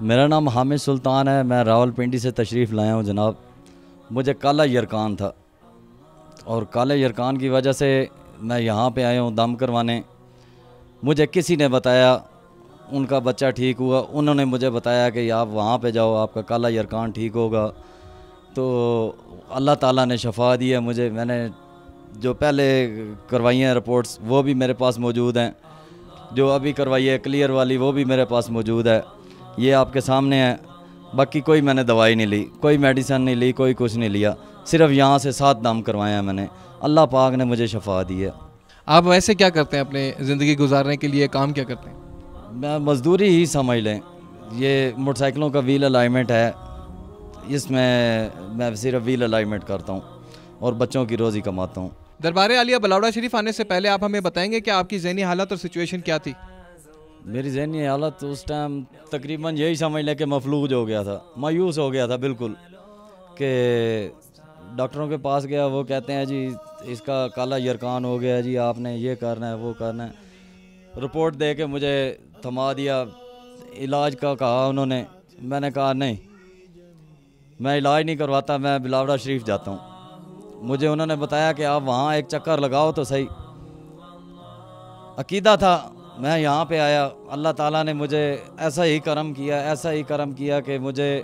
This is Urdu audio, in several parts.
میرا نام حامد سلطان ہے، میں راول پنڈی سے تشریف لایا ہوں جناب۔ مجھے کالا یرکان تھا۔ اور کالے یرکان کی وجہ سے میں یہاں پہ آیا ہوں دم کروانے۔ مجھے کسی نے بتایا، ان کا بچہ ٹھیک ہوا۔ انہوں نے مجھے بتایا کہ آپ وہاں پہ جاؤ، آپ کا کالا یرکان ٹھیک ہوگا۔ تو اللہ تعالیٰ نے شفا دی ہے مجھے۔ میں نے جو پہلے کروائی ہیں رپورٹس وہ بھی میرے پاس موجود ہیں۔ جو ابھی کروائی ہے کلیئر والی، وہ بھی میرے پاس موجود ہے۔ یہ آپ کے سامنے ہے۔ باقی کوئی میں نے دوائی نہیں لی کوئی میڈیسن نہیں لی کوئی کچھ نہیں لیا۔ صرف یہاں سے سات دم کروائے ہیں میں نے۔ اللہ پاک نے مجھے شفا دی ہے۔ آپ ویسے کیا کرتے ہیں اپنے زندگی گزارنے کے لیے؟ کام کیا کرتے ہیں؟ میں مزدوری ہی سمجھ لیں۔ یہ موٹر سائیکلوں کا ویل الائنمنٹ ہے۔ اس میں میں صرف ویل الائنمنٹ کرتا ہوں اور بچوں کی روزی کماتا ہوں۔ دربار عالیہ بلاوڑا شریف آنے سے پہلے آپ ہمیں بتائیں گے کہ آپ کی ذہنی حالت اور سچویشن کیا تھی؟ میری ذہنی حالت اس ٹائم تقریباً یہی سمجھ لیں کہ مفلوج ہو گیا تھا، مایوس ہو گیا تھا بالکل کہ ڈاکٹروں کے پاس گیا، وہ کہتے ہیں جی اس کا کالا یرکان ہو گیا جی آپ نے یہ کرنا ہے، وہ کرنا ہے۔ رپورٹ دے کے مجھے تھما دیا، علاج کا کہا انہوں نے۔ میں نے کہا نہیں، میں علاج نہیں کرواتا، میں بلاوڑا شریف جاتا ہوں۔ مجھے انہوں نے بتایا کہ آپ وہاں ایک چکر لگاؤ تو صحیح۔ عقیدہ تھا میں یہاں پہ آیا، اللہ تعالیٰ نے مجھے ایسا ہی کرم کیا، ایسا ہی کرم کیا کہ مجھے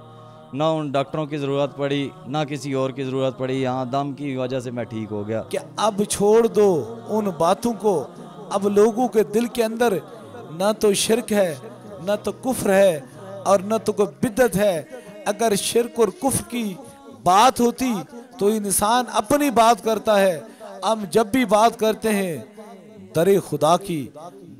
نہ ان ڈاکٹروں کی ضرورت پڑی، نہ کسی اور کی ضرورت پڑی، یہاں دم کی وجہ سے میں ٹھیک ہو گیا۔ کہ اب چھوڑ دو ان باتوں کو۔ اب لوگوں کے دل کے اندر نہ تو شرک ہے، نہ تو کفر ہے اور نہ تو کوئی بدت ہے۔ اگر شرک اور کفر کی بات ہوتی تو انسان اپنی بات کرتا ہے۔ ہم جب بھی بات کرتے ہیں، در خدا کی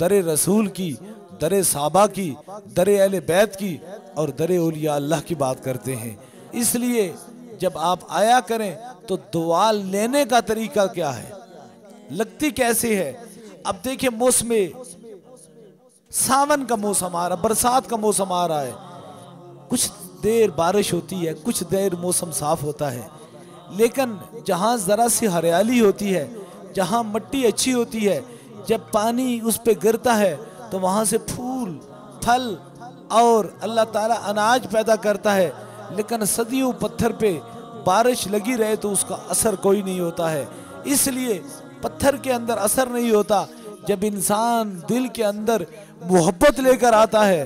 در رسول کی، در صحابہ کی، در اہل بیت کی اور در اولیاء اللہ کی بات کرتے ہیں۔ اس لیے جب آپ آیا کریں تو دعا لینے کا طریقہ کیا ہے؟ لگتی کیسے ہے؟ اب دیکھیں موسم ساون کا موسم آ رہا، برسات کا موسم آ رہا ہے۔ کچھ دیر بارش ہوتی ہے، کچھ دیر موسم صاف ہوتا ہے۔ لیکن جہاں ذرا سی ہریالی ہوتی ہے، جہاں مٹی اچھی ہوتی ہے جب پانی اس پہ گرتا ہے تو وہاں سے پھول، پھل اور اللہ تعالیٰ اناج پیدا کرتا ہے، لیکن صدیوں پتھر پہ بارش لگی رہے تو اس کا اثر کوئی نہیں ہوتا ہے۔ اس لیے پتھر کے اندر اثر نہیں ہوتا۔ جب انسان دل کے اندر محبت لے کر آتا ہے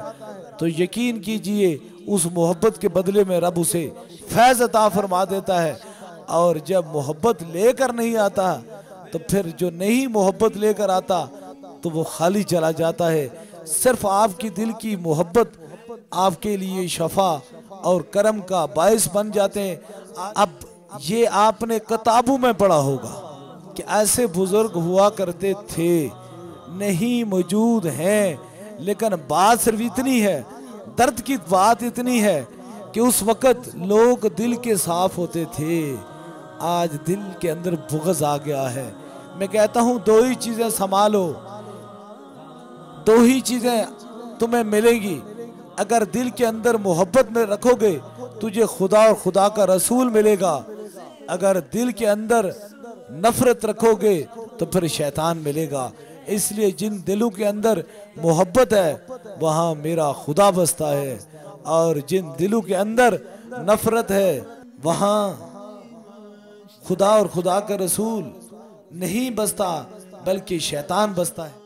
تو یقین کیجیے اس محبت کے بدلے میں رب اسے فیض عطا فرما دیتا ہے۔ اور جب محبت لے کر نہیں آتا تو پھر جو نہیں محبت لے کر آتا تو وہ خالی چلا جاتا ہے۔ صرف آپ کی دل کی محبت، آپ کے لیے شفا اور کرم کا باعث بن جاتے ہیں۔ اب یہ آپ نے کتابوں میں پڑھا ہوگا کہ ایسے بزرگ ہوا کرتے تھے، نہیں موجود ہیں، لیکن بات صرف اتنی ہے، درد کی بات اتنی ہے کہ اس وقت لوگ دل کے صاف ہوتے تھے۔ آج دل کے اندر بغض آ گیا ہے۔ میں کہتا ہوں، دو ہی چیزیں سنبھالو۔ دو ہی چیزیں تمہیں ملیں گی۔ اگر دل کے اندر محبت میں رکھو گے، تجھے خدا اور خدا کا رسول ملے گا۔ اگر دل کے اندر نفرت رکھو گے، تو پھر شیطان ملے گا۔ اس لیے جن دلوں کے اندر محبت ہے، وہاں میرا خدا بستا ہے۔ اور جن دلوں کے اندر نفرت ہے، وہاں خدا اور خدا کا رسول نہیں بستا بلکہ شیطان بستا ہے۔